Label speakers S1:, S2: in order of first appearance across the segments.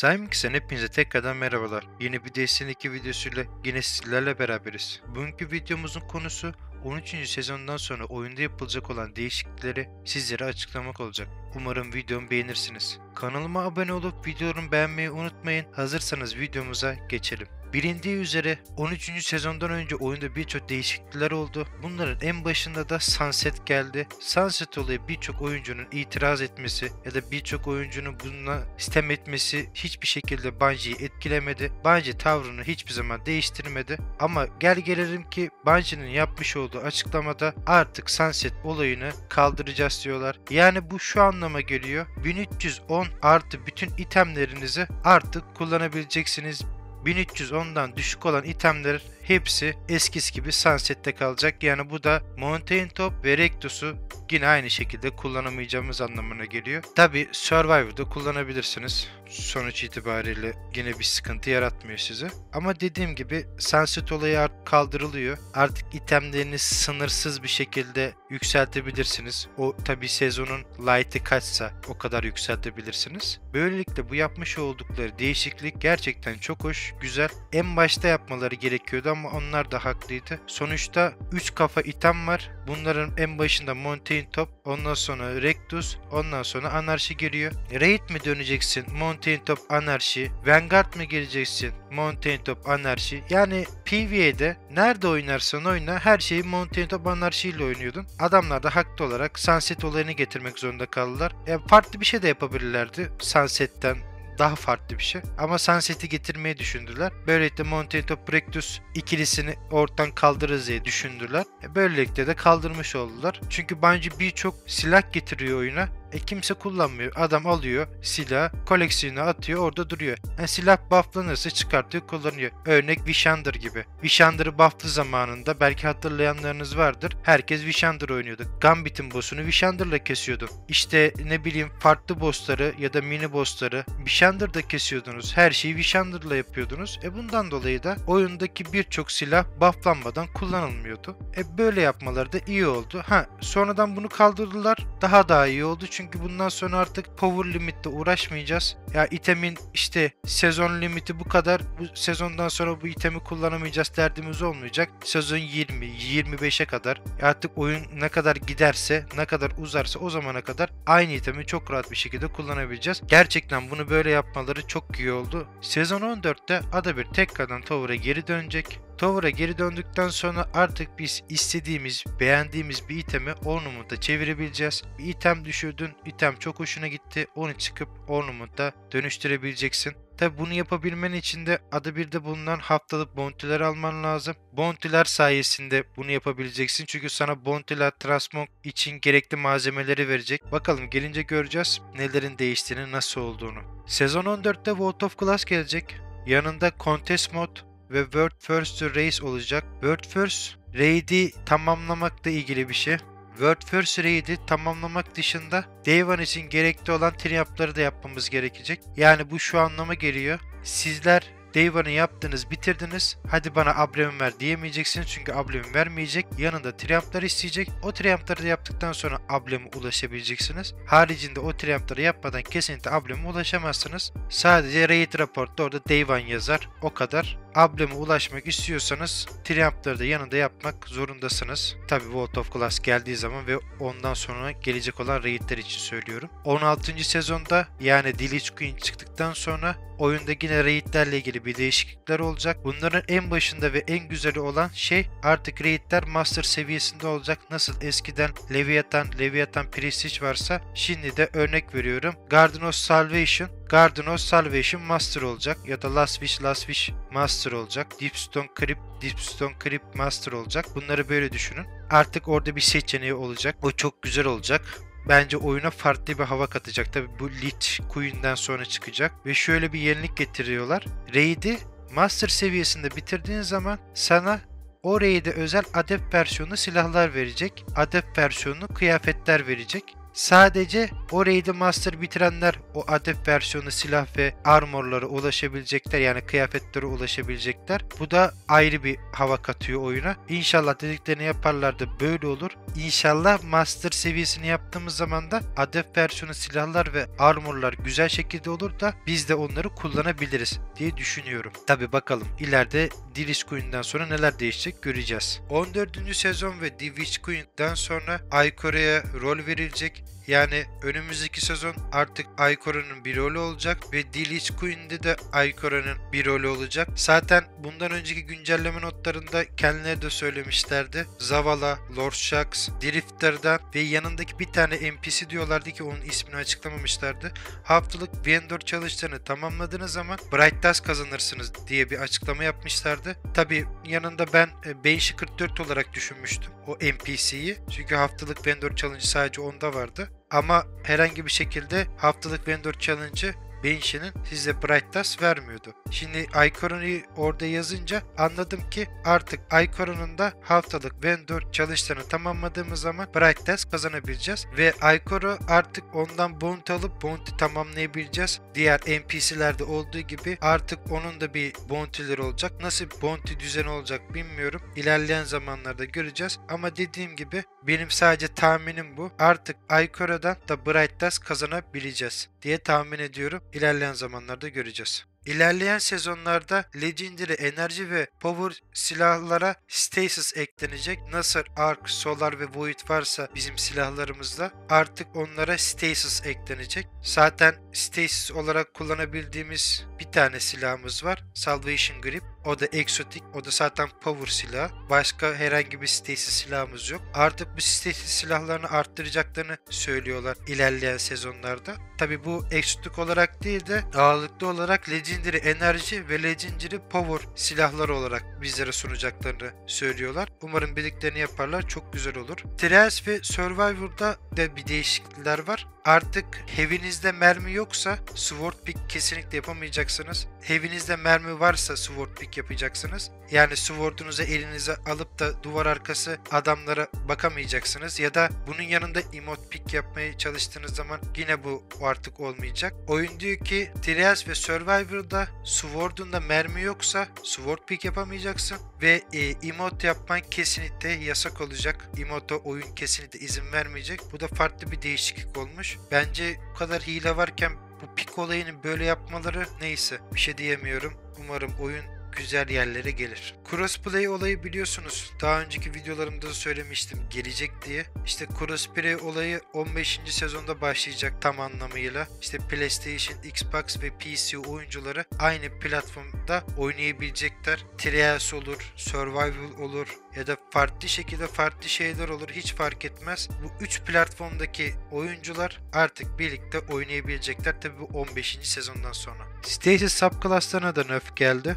S1: Cymix'ten hepinize tekrardan merhabalar. Yeni bir Destiny 2 videosuyla yine sizlerle beraberiz. Bugünkü videomuzun konusu 13. sezondan sonra oyunda yapılacak olan değişiklikleri sizlere açıklamak olacak. Umarım videomu beğenirsiniz. Kanalıma abone olup videomu beğenmeyi unutmayın. Hazırsanız videomuza geçelim. Bilindiği üzere 13. sezondan önce oyunda birçok değişiklikler oldu. Bunların en başında da Sunset geldi. Sunset olayı birçok oyuncunun itiraz etmesi ya da birçok oyuncunun buna sistem etmesi hiçbir şekilde Bungie'yi etkilemedi. Bungie tavrını hiçbir zaman değiştirmedi. Ama gel gelelim ki Bungie'nin yapmış olduğu açıklamada artık Sunset olayını kaldıracağız diyorlar. Yani bu şu anlama geliyor. 1310 artı bütün itemlerinizi artık kullanabileceksiniz. 1310'dan düşük olan itemler hepsi eskisi gibi Sunset'te kalacak. Yani bu da Mountain Top ve Rectus'u yine aynı şekilde kullanamayacağımız anlamına geliyor. Tabi Survivor'da kullanabilirsiniz. Sonuç itibariyle yine bir sıkıntı yaratmıyor size. Ama dediğim gibi Sunset olayı kaldırılıyor. Artık itemleriniz sınırsız bir şekilde yükseltebilirsiniz. O tabi sezonun light'ı kaçsa o kadar yükseltebilirsiniz. Böylelikle bu yapmış oldukları değişiklik gerçekten çok hoş, güzel. En başta yapmaları gerekiyordu ama onlar da haklıydı. Sonuçta 3 kafa item var. Bunların en başında Mountain Top, ondan sonra Rectus, ondan sonra Anarşi giriyor. Raid mi döneceksin? Mountain Top Anarşi. Vanguard mı gireceksin? Mountain Top Anarşi. Yani PvE'de nerede oynarsan oyna her şeyi Mountain Top Anarşi ile oynuyordun. Adamlar da haklı olarak Sunset olayını getirmek zorunda kaldılar. E, farklı bir şey de yapabilirlerdi Sunset'ten daha farklı bir şey. Ama Sunset'i getirmeyi düşündüler. Böylelikle Mountain Top Rectus ikilisini ortadan kaldırırız diye düşündüler. E, böylelikle de kaldırmış oldular. Çünkü bence birçok silah getiriyor oyuna. E kimse kullanmıyor. Adam alıyor silah, koleksiyonu atıyor orada duruyor. Yani silah bufflanırsa çıkartıyor kullanıyor. Örnek Vishander gibi. Vishander'ı bufflı zamanında belki hatırlayanlarınız vardır. Herkes Vishander oynuyordu. Gambit'in boss'unu Vishander'la kesiyordum. İşte ne bileyim farklı boss'ları ya da mini boss'ları Vishander'da kesiyordunuz. Her şeyi Vishander'la yapıyordunuz. E bundan dolayı da oyundaki birçok silah bufflanmadan kullanılmıyordu. E böyle yapmaları da iyi oldu. Ha sonradan bunu kaldırdılar. Daha daha iyi oldu çünkü bundan sonra artık power limitle uğraşmayacağız. Ya itemin işte sezon limiti bu kadar. Bu sezondan sonra bu itemi kullanamayacağız derdimiz olmayacak. Sezon 20, 25'e kadar artık oyun ne kadar giderse, ne kadar uzarsa o zamana kadar aynı itemi çok rahat bir şekilde kullanabileceğiz. Gerçekten bunu böyle yapmaları çok iyi oldu. Sezon 14'te Adabir tekrardan Tower'a geri dönecek. Tower'a geri döndükten sonra artık biz istediğimiz, beğendiğimiz bir itemi ornament'a çevirebileceğiz. Bir item düşürdün, item çok hoşuna gitti, onu çıkıp ornament'a dönüştürebileceksin. Tabi bunu yapabilmen için de adı bir de bulunan haftalık bounty'ler alman lazım. Bounty'ler sayesinde bunu yapabileceksin. Çünkü sana bounty'ler transmog için gerekli malzemeleri verecek. Bakalım gelince göreceğiz nelerin değiştiğini, nasıl olduğunu. Sezon 14'te World of Class gelecek. Yanında Contest Mod ve World First Race olacak. World First Raid'i tamamlamakla ilgili bir şey. World First Raid'i tamamlamak dışında Day One için gerekli olan triump'ları da yapmamız gerekecek. Yani bu şu anlama geliyor. Sizler Day One'ı yaptınız, bitirdiniz. Hadi bana ablemi ver diyemeyeceksiniz çünkü ablemi vermeyecek. Yanında triump'lar isteyecek. O triump'ları da yaptıktan sonra ableme ulaşabileceksiniz. Haricinde o triump'ları yapmadan kesinlikle ableme ulaşamazsınız. Sadece raid raportta orada Day One yazar. O kadar. Ableme ulaşmak istiyorsanız triump'ları da yanında yapmak zorundasınız. Tabi World of Class geldiği zaman ve ondan sonra gelecek olan raidler için söylüyorum. 16. sezonda yani Dilish Queen çıktıktan sonra oyunda yine raidlerle ilgili bir değişiklikler olacak. Bunların en başında ve en güzeli olan şey artık raidler master seviyesinde olacak. Nasıl eskiden Leviathan, Leviathan Prestige varsa şimdi de örnek veriyorum. Garden of Salvation Garden of Salvation Master olacak ya da Last Wish Last Wish Master olacak. Deepstone Crypt Deepstone Crypt Master olacak. Bunları böyle düşünün. Artık orada bir seçeneği olacak. O çok güzel olacak bence oyuna farklı bir hava katacak. Tabi bu Lich Queen'den sonra çıkacak. Ve şöyle bir yenilik getiriyorlar. Raid'i Master seviyesinde bitirdiğin zaman sana o raid'e özel adept versiyonu silahlar verecek. Adept versiyonu kıyafetler verecek. Sadece o Raid Master bitirenler o adet versiyonu silah ve armorlara ulaşabilecekler yani kıyafetlere ulaşabilecekler. Bu da ayrı bir hava katıyor oyuna. İnşallah dediklerini yaparlar da böyle olur. İnşallah Master seviyesini yaptığımız zaman da adet versiyonu silahlar ve armorlar güzel şekilde olur da biz de onları kullanabiliriz diye düşünüyorum. Tabi bakalım ileride Dilish Queen'den sonra neler değişecek göreceğiz. 14. sezon ve The Witch Queen'den sonra Aykore'ye rol verilecek. Yani önümüzdeki sezon artık Aykora'nın bir rolü olacak ve Dilish Queen'de de Aykora'nın bir rolü olacak. Zaten bundan önceki güncelleme notlarında kendileri de söylemişlerdi. Zavala, Lord Shax, Drifter'dan ve yanındaki bir tane NPC diyorlardı ki onun ismini açıklamamışlardı. Haftalık vendor çalıştığını tamamladığınız zaman Bright Dust kazanırsınız diye bir açıklama yapmışlardı. Tabi yanında ben 5'i 44 olarak düşünmüştüm o NPC'yi. Çünkü haftalık vendor challenge sadece onda vardı. Ama herhangi bir şekilde haftalık vendor challenge'ı Banshee'nin size Bright Dust vermiyordu. Şimdi Icoron'u orada yazınca anladım ki artık Icoron'un da haftalık vendor çalıştığını tamamladığımız zaman Bright Dust kazanabileceğiz. Ve Icoro artık ondan bounty alıp bounty tamamlayabileceğiz. Diğer NPC'lerde olduğu gibi artık onun da bir bounty'leri olacak. Nasıl bounty düzeni olacak bilmiyorum. İlerleyen zamanlarda göreceğiz. Ama dediğim gibi benim sadece tahminim bu. Artık Icoro'dan da Bright Dust kazanabileceğiz diye tahmin ediyorum. İlerleyen zamanlarda göreceğiz. İlerleyen sezonlarda Legendary enerji ve power silahlara stasis eklenecek. Nasıl Arc, Solar ve Void varsa bizim silahlarımızda artık onlara stasis eklenecek. Zaten stasis olarak kullanabildiğimiz bir tane silahımız var. Salvation Grip. O da eksotik. O da zaten power silah. Başka herhangi bir stasis silahımız yok. Artık bu stasis silahlarını arttıracaklarını söylüyorlar ilerleyen sezonlarda. Tabi bu eksotik olarak değil de ağırlıklı olarak Legendary enerji ve Legendary power silahları olarak bizlere sunacaklarını söylüyorlar. Umarım bildiklerini yaparlar. Çok güzel olur. Trials ve Survivor'da da bir değişiklikler var. Artık heavy'nizde mermi yoksa sword pick kesinlikle yapamayacaksınız. Heavy'nizde mermi varsa sword pick yapacaksınız. Yani sword'unuzu elinize alıp da duvar arkası adamlara bakamayacaksınız. Ya da bunun yanında emote pick yapmaya çalıştığınız zaman yine bu artık olmayacak. Oyun diyor ki Trials ve Survivor'da sword'unda mermi yoksa sword pick yapamayacaksın. Ve e, emote yapman kesinlikle yasak olacak. Emote'a oyun kesinlikle izin vermeyecek. Bu da farklı bir değişiklik olmuş. Bence bu kadar hile varken bu pik olayını böyle yapmaları neyse bir şey diyemiyorum. Umarım oyun güzel yerlere gelir. Crossplay olayı biliyorsunuz. Daha önceki videolarımda da söylemiştim gelecek diye. İşte crossplay olayı 15. sezonda başlayacak tam anlamıyla. İşte PlayStation, Xbox ve PC oyuncuları aynı platformda oynayabilecekler. Trials olur, Survival olur ya da farklı şekilde farklı şeyler olur hiç fark etmez. Bu 3 platformdaki oyuncular artık birlikte oynayabilecekler tabi bu 15. sezondan sonra. Stasis subclasslarına da nerf geldi.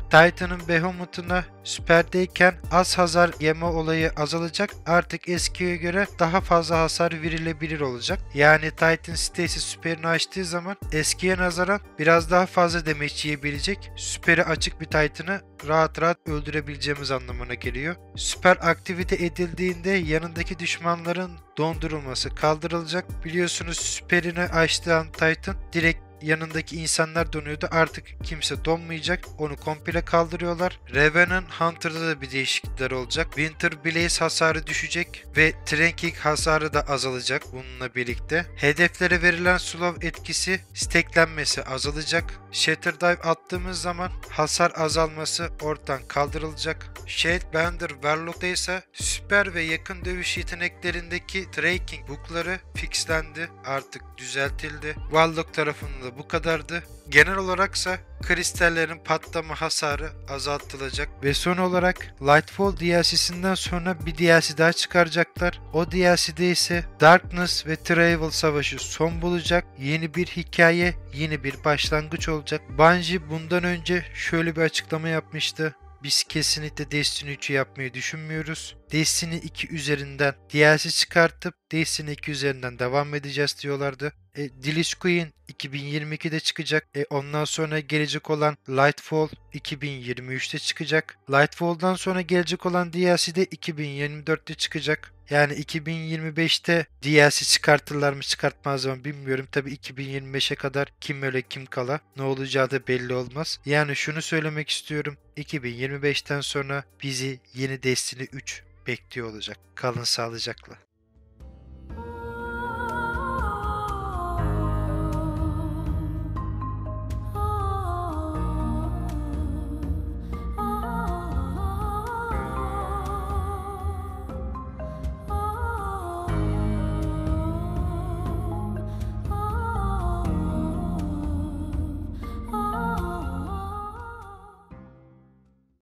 S1: Titan'ın Behemoth'una süperdeyken az hasar yeme olayı azalacak. Artık eskiye göre daha fazla hasar verilebilir olacak. Yani Titan Stasis süperini açtığı zaman eskiye nazaran biraz daha fazla damage yiyebilecek. Süperi açık bir Titan'ı rahat rahat öldürebileceğimiz anlamına geliyor. Süper aktivite edildiğinde yanındaki düşmanların dondurulması kaldırılacak. Biliyorsunuz süperini açtığı Titan direkt yanındaki insanlar donuyordu. Artık kimse donmayacak. Onu komple kaldırıyorlar. Revenant Hunter'da da bir değişiklikler olacak. Winter Blaze hasarı düşecek ve Tranking hasarı da azalacak bununla birlikte. Hedeflere verilen slow etkisi steklenmesi azalacak. Shatter Dive attığımız zaman hasar azalması ortadan kaldırılacak. Shade Bender Warlock'ta ise süper ve yakın dövüş yeteneklerindeki tracking bug'ları fixlendi. Artık düzeltildi. Warlock tarafında da bu kadardı. Genel olaraksa kristallerin patlama hasarı azaltılacak. Ve son olarak Lightfall DLC'sinden sonra bir DLC daha çıkaracaklar. O DLC'de ise Darkness ve Travel savaşı son bulacak. Yeni bir hikaye, yeni bir başlangıç olacak. Bungie bundan önce şöyle bir açıklama yapmıştı. Biz kesinlikle Destiny 3'ü yapmayı düşünmüyoruz. Destiny 2 üzerinden DLC çıkartıp Destiny 2 üzerinden devam edeceğiz diyorlardı. E, Dilish Queen 2022'de çıkacak. E, ondan sonra gelecek olan Lightfall 2023'te çıkacak. Lightfall'dan sonra gelecek olan DLC de 2024'te çıkacak. Yani 2025'te DLC çıkartırlar mı çıkartmaz mı bilmiyorum. Tabi 2025'e kadar kim öyle kim kala ne olacağı da belli olmaz. Yani şunu söylemek istiyorum. 2025'ten sonra bizi yeni Destiny 3 bekliyor olacak. Kalın sağlıcakla.